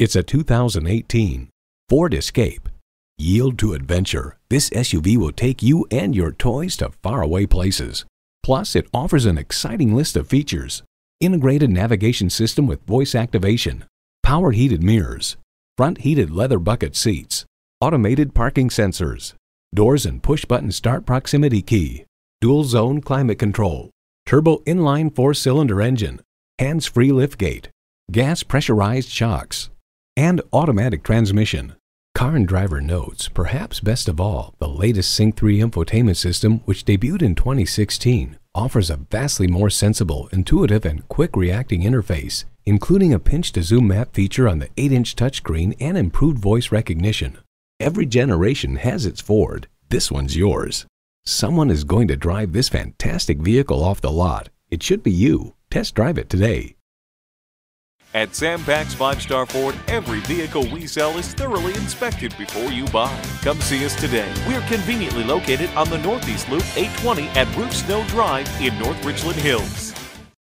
It's a 2018 Ford Escape. Yield to adventure. This SUV will take you and your toys to faraway places. Plus, it offers an exciting list of features. Integrated navigation system with voice activation, power heated mirrors, front heated leather bucket seats, automated parking sensors, doors and push button start proximity key, dual zone climate control, turbo inline four cylinder engine, hands free liftgate, gas pressurized shocks, and automatic transmission. Car and Driver notes, perhaps best of all, the latest Sync 3 infotainment system, which debuted in 2016, offers a vastly more sensible, intuitive, and quick reacting interface, including a pinch to zoom map feature on the 8 inch touchscreen and improved voice recognition. Every generation has its Ford. This one's yours. Someone is going to drive this fantastic vehicle off the lot. It should be you. Test drive it today. At Sam Pack's Five Star Ford, every vehicle we sell is thoroughly inspected before you buy. Come see us today. We're conveniently located on the Northeast Loop 820 at Rufe Snow Drive in North Richland Hills.